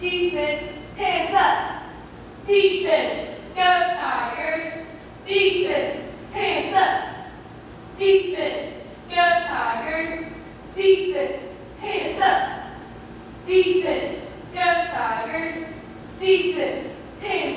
Defense, hands up. Defense, go Tigers. Defense, hands up. Defense, go Tigers. Defense, hands up. Defense, go Tigers. Defense, hands up.